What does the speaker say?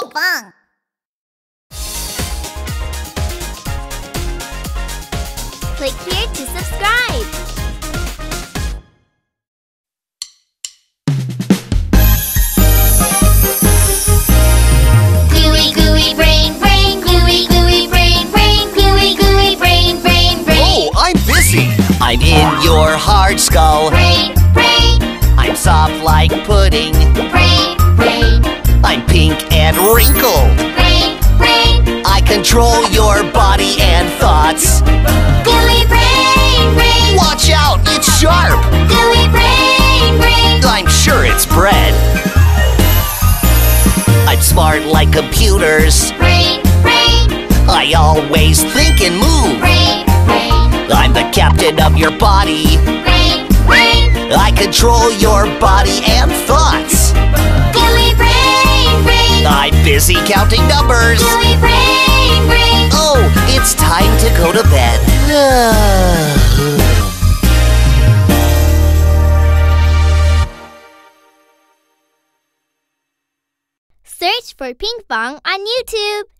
Pinkfong. Click here to subscribe. Gooey gooey brain brain gooey gooey brain brain gooey gooey brain brain brain Oh, I'm busy. I'm in your hard skull. brain brain I'm soft like pudding. brain brain I'm pink and wrinkled. brain brain I control your body and thoughts. gooey brain brain Watch out, it's sharp. gooey brain brain I'm sure it's bread. I'm smart like computers. brain brain I always think and move. brain brain I'm the captain of your body. brain brain I control your body and busy counting numbers. gooey brain brain Oh, it's time to go to bed. Search for Pinkfong on YouTube.